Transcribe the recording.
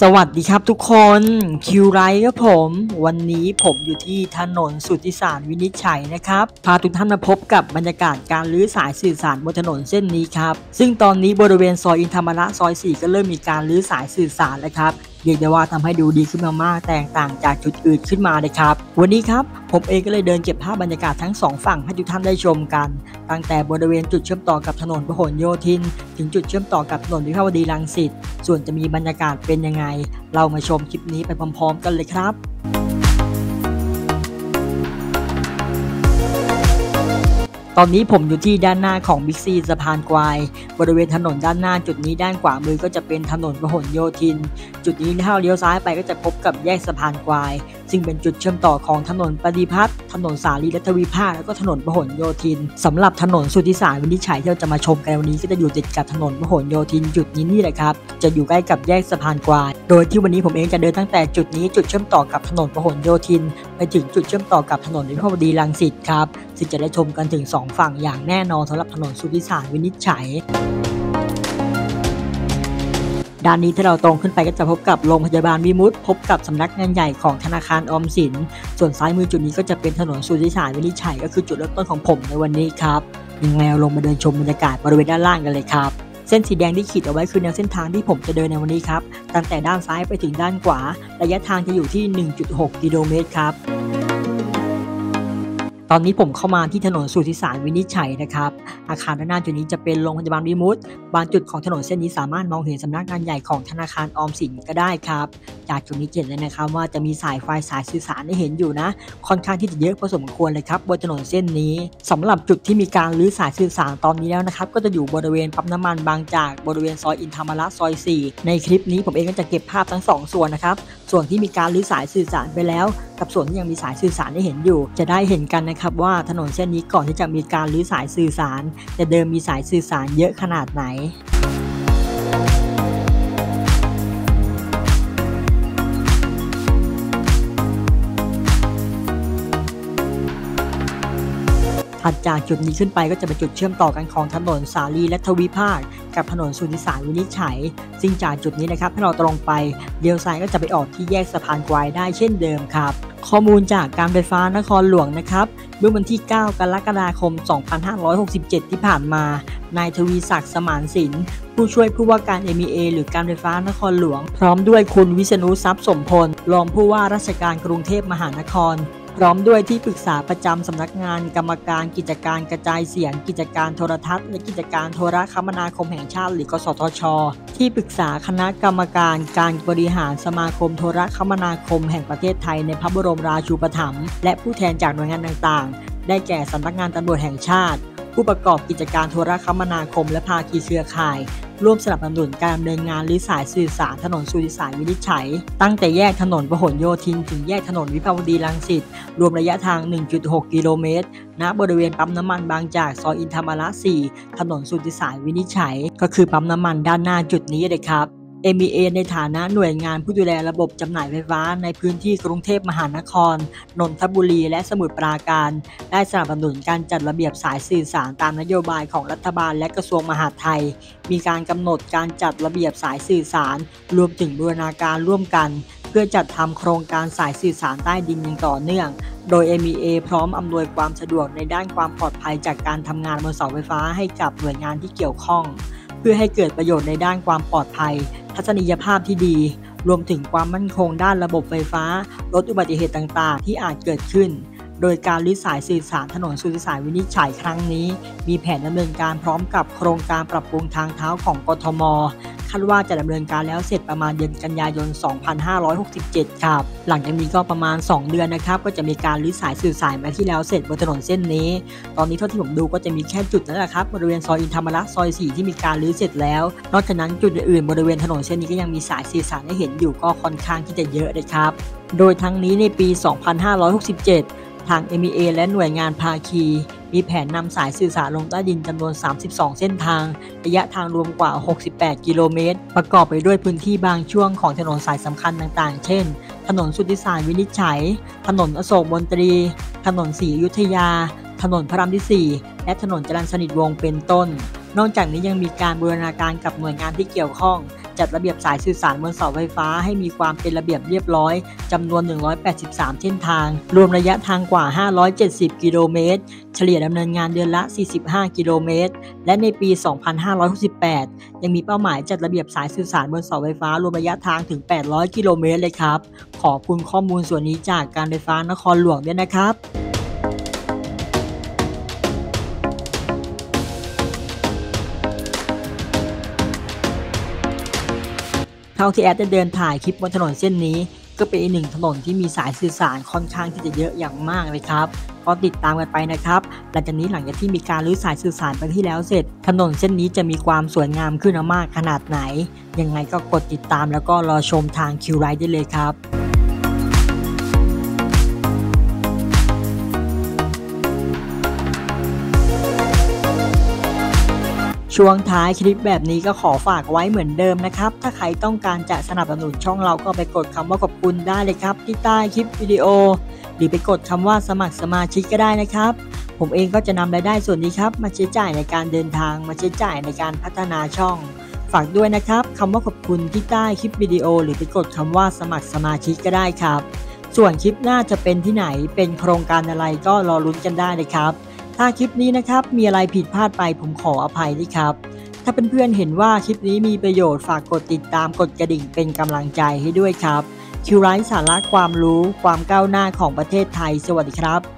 สวัสดีครับทุกคนคิวไรครับผม วันนี้ผมอยู่ที่ถนนสุทธิสารวินิจฉัยนะครับ พาทุกท่านมาพบกับบรรยากาศการลื้อสายสื่อสารบนถนนเส้นนี้ครับ ซึ่งตอนนี้บริเวณซอยอินธรรมระซอย 4 ก็เริ่มมีการลื้อสายสื่อสารแล้วครับ เรียกได้ว่าทำให้ดูดีขึ้นมามากแตกต่างจากจุดอื่นขึ้นมาเลยครับ วันนี้ครับผมเองก็เลยเดินเก็บภาพบรรยากาศทั้งสองฝั่งให้ทุกท่านได้ชมกัน ตั้งแต่บริเวณจุดเชื่อมต่อกับถนนพหลโยธิน ถึงจุดเชื่อมต่อกับถนนวิภาวดีรังสิตส่วนจะมีบรรยากาศเป็นยังไง เรามาชมคลิปนี้ไปพร้อม ๆ กันเลยครับ ตอนนี้ผมอยู่ที่ด้านหน้าของบิ๊กซีสะพานควาย บริเวณถนนด้านหน้าจุดนี้ด้านขวามือก็จะเป็นถนนพหลโยธิน จุดนี้ถ้าเราเลี้ยวซ้ายไปก็จะพบกับแยกสะพานควาย ซึ่งเป็นจุดเชื่อมต่อของถนนปฏิพัฒน์ถนนสาลีรัฐวิภาคแล้วก็ถนนพหลโยธินสำหรับถนนสุทธิสารวินิจฉัยที่เราจะมาชมกันวันนี้ก็จะอยู่ติดกับถนนพหลโยธินจุดนี้นี่แหละครับจะอยู่ใกล้กับแยกสะพานควาย โดยที่วันนี้ผมเองจะเดินตั้งแต่จุดนี้จุดเชื่อมต่อกับถนนพหลโยธิน ไปถึงจุดเชื่อมต่อกับถนนวิภาวดีรังสิตครับ ซึ่งจะได้ชมกันถึง 2 ฝั่งอย่างแน่นอนสำหรับถนนสุทธิสารวินิจฉัยด้านนี้ถ้าเราตรงขึ้นไปก็จะพบกับโรงพยาบาลวิมุตพบกับสำนักงานใหญ่ของธนาคารออมสิน ส่วนซ้ายมือจุดนี้ก็จะเป็นถนนสุทธิสารวินิจฉัยก็คือจุดเริ่มต้นของผมในวันนี้ครับยังไงเราลงมาเดินชมบรรยากาศบริเวณด้านล่างกันเลยครับ เส้นสีแดงที่ขีดเอาไว้คือแนวเส้นทางที่ผมจะเดินในวันนี้ครับ ตั้งแต่ด้านซ้ายไปถึงด้านขวา ระยะทางจะอยู่ที่ 1.6 กิโลเมตรครับ ตอนนี้ผมเข้ามาที่ถนนสุทธิสารวินิจฉัยนะครับ อาคารด้านหน้าจุดนี้จะเป็นโรงพยาบาลวิมุตบางจุดของถนนเส้นนี้สามารถมองเห็นสำนักงานใหญ่ของธนาคารออมสินก็ได้ครับ จากจุดนี้เห็นเลยนะครับว่าจะมีสายไฟสายสื่อสารให้เห็นอยู่นะ ค่อนข้างที่จะเยอะพอสมควรเลยครับบนถนนเส้นนี้สำหรับจุดที่มีการรื้อสายสื่อสารตอนนี้แล้วนะครับ ก็จะอยู่บริเวณปั๊มน้ำมันบางจากบริเวณซอยอินธรรมระซอย 4 ในคลิปนี้ผมเองก็จะเก็บภาพทั้งสองส่วนนะครับ ส่วนที่มีการรื้อสายสื่อสารไปแล้ว กับส่วนที่ยังมีสายสื่อสารให้เห็นอยู่ จะได้เห็นกันนะครับว่าถนนเส้นนี้ก่อนที่จะมีการรื้อสายสื่อสาร จะเดิมมีสายสื่อสารเยอะขนาดไหน ถัดจากจุดนี้ขึ้นไปก็จะเป็นจุดเชื่อมต่อกันของถนนสาลีและทวิภาค กับถนนสุทธิสารวินิจฉัย ซึ่งจากจุดนี้นะครับถ้าเราตรงไปเลี้ยวซ้ายก็จะไปออกที่แยกสะพานควายได้เช่นเดิมครับ ข้อมูลจากการไฟฟ้านครหลวงนะครับเมื่อวันที่ 9 กรกฎาคม 2567 ที่ผ่านมานายทวีศักดิ์สมานสินผู้ช่วยผู้ว่าการ MEA หรือการไฟฟ้านครหลวง พร้อมด้วยคุณวิษณุทรัพย์สมพลรองผู้ว่าราชการกรุงเทพมหานคร พร้อมด้วยที่ปรึกษาประจำสำนักงานกรรมการกิจการกระจายเสียง กิจการโทรทัศน์และกิจการโทรคมนาคมแห่งชาติหรือกสทช ที่ปรึกษาคณะกรรมการการบริหารสมาคมโทรคมนาคมแห่งประเทศไทยในพระบรมราชูปถัมภ์และผู้แทนจากหน่วยงานต่างๆ ได้แก่สำนักงานตำรวจแห่งชาติ ผู้ประกอบกิจการโทรคมนาคมและภาคีเครือข่าย ร่วมสนับสนุนการดำเนินงานรือสายสื่อสารถนนสุทธิสารวินิจฉัย ตั้งแต่แยกถนนพหลโยธิน ถึงแยกถนนวิภาวดีรังสิตรวมระยะทาง 1.6 กิโลเมตร ณ บริเวณปั๊มน้ำมันบางจากซอยอินธรรมระ 4 ถนนสุทธิสารวินิจฉัย ก็คือปั๊มน้ำมันด้านหน้าจุดนี้เลยครับ MEA ในฐานะหน่วยงานผู้ดูแลระบบจำหน่ายไฟฟ้าในพื้นที่กรุงเทพมหานคร นนทบุรี และสมุทรปราการ ได้สนับสนุนการจัดระเบียบสายสื่อสารตามนโยบายของรัฐบาลและกระทรวงมหาดไทย มีการกำหนดการจัดระเบียบสายสื่อสาร รวมถึงบูรณาการร่วมกัน เพื่อจัดทำโครงการสายสื่อสารใต้ดินอย่างต่อเนื่องโดย MEA พร้อมอำนวยความสะดวกในด้านความปลอดภัยจากการทำงานบนเสาไฟฟ้าให้กับหน่วยงานที่เกี่ยวข้อง เพื่อให้เกิดประโยชน์ในด้านความปลอดภัย ทัศนียภาพที่ดี รวมถึงความมั่นคงด้านระบบไฟฟ้า ลดอุบัติเหตุต่างๆ ที่อาจเกิดขึ้น โดยการรื้อสายสื่อสารถนนสุทธิสารวินิจฉัยครั้งนี้ มีแผนดำเนินการพร้อมกับโครงการปรับปรุงทางเท้าของกทมาดว่าจะดำเนินการแล้วเสร็จประมาณเดือนกันยายน 2567 ครับ หลังจากนี้ก็ประมาณ 2 เดือนนะครับ ก็จะมีการรื้อสายสื่อสารมาที่แล้วเสร็จบนถนนเส้นนี้ ตอนนี้เท่าที่ผมดูก็จะมีแค่จุดนั้นแหละครับบริเวณซอยอินธรรมระซอย 4 ที่มีการรื้อเสร็จแล้ว นอกจากนั้นจุดอื่นๆบริเวณถนนเส้นนี้ก็ยังมีสายสื่อสารให้เห็นอยู่ก็ค่อนข้างที่จะเยอะเลยครับ โดยทั้งนี้ในปี 2567 ทาง MEA และหน่วยงานภาคี มีแผนนำสายสื่อสารลงใต้ดินจำนวน 32 เส้นทาง ระยะทางรวมกว่า 68 กิโลเมตร ประกอบไปด้วยพื้นที่บางช่วงของถนนสายสำคัญต่างๆ เช่น ถนนสุทธิสารวินิจฉัย ถนนอโศกมนตรี ถนนศรีอยุธยา ถนนพระรามที่ 4 และถนนจรัญสนิทวงเป็นต้น นอกจากนี้ยังมีการบูรณาการกับหน่วยงานที่เกี่ยวข้อง จัดระเบียบสายสื่อสารบนเสาไฟฟ้าให้มีความเป็นระเบียบเรียบร้อยจำนวน 183 เส้นทาง รวมระยะทางกว่า 570 กิโลเมตร เฉลี่ยดำเนินงานเดือนละ 45 กิโลเมตร และในปี 2568 ยังมีเป้าหมายจัดระเบียบสายสื่อสารบนเสาไฟฟ้ารวมระยะทางถึง 800 กิโลเมตรเลยครับ ขอบคุณข้อมูลส่วนนี้จากการไฟฟ้านครหลวงด้วยนะครับ เท่าที่แอดได้เดินถ่ายคลิปบนถนนเส้นนี้ ก็เป็นอีกหนึ่งถนนที่มีสายสื่อสารค่อนข้างที่จะเยอะอย่างมากเลยครับก็ติดตามกันไปนะครับ หลังจากนี้หลังจากที่มีการรื้อสายสื่อสารไปที่แล้วเสร็จ ถนนเส้นนี้จะมีความสวยงามขึ้นมากขนาดไหน ยังไงก็กดติดตามแล้วก็รอชมทางคิวไรได้เลยครับ ช่วงท้ายคลิปแบบนี้ก็ขอฝากไว้เหมือนเดิมนะครับ ถ้าใครต้องการจะสนับสนุนช่องเราก็ไปกดคำว่าขอบคุณได้เลยครับ ที่ใต้คลิปวิดีโอ หรือไปกดคำว่าสมัครสมาชิกก็ได้นะครับ ผมเองก็จะนำรายได้ส่วนนี้ครับ มาใช้จ่ายในการเดินทาง มาใช้จ่ายในการพัฒนาช่อง ฝากด้วยนะครับคำว่าขอบคุณที่ใต้คลิปวิดีโอ หรือไปกดคำว่าสมัครสมาชิกก็ได้ครับ ส่วนคลิปหน้าจะเป็นที่ไหนเป็นโครงการอะไรก็รอลุ้นกันได้เลยครับ ถ้าคลิปนี้นะครับมีอะไรผิดพลาดไปผมขออภัยด้วยครับ ถ้าเเพื่อนๆเห็นว่าคลิปนี้มีประโยชน์ฝากกดติดตามกดกระดิ่งเป็นกำลังใจให้ด้วยครับคิวไลท์สาระความรู้ความก้าวหน้าของประเทศไทย สวัสดีครับ